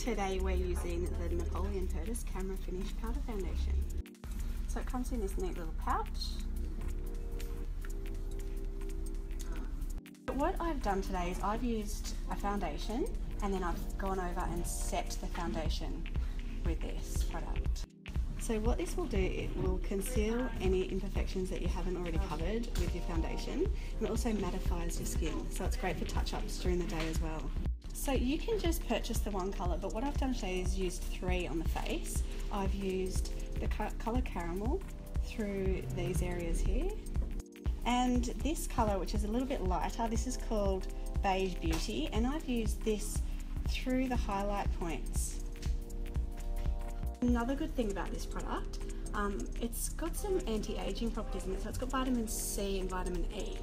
Today we're using the Napoleon Perdis Camera Finish Powder Foundation. So it comes in this neat little pouch. What I've done today is I've used a foundation and then I've gone over and set the foundation with this product. So what this will do, it will conceal any imperfections that you haven't already covered with your foundation and it also mattifies your skin. So it's great for touch-ups during the day as well. So you can just purchase the one colour, but what I've done today is used three on the face. I've used the colour caramel through these areas here. And this colour, which is a little bit lighter, this is called Beige Beauty, and I've used this through the highlight points. Another good thing about this product, um, it's got some anti-aging properties in it, so it's got vitamin C and vitamin E.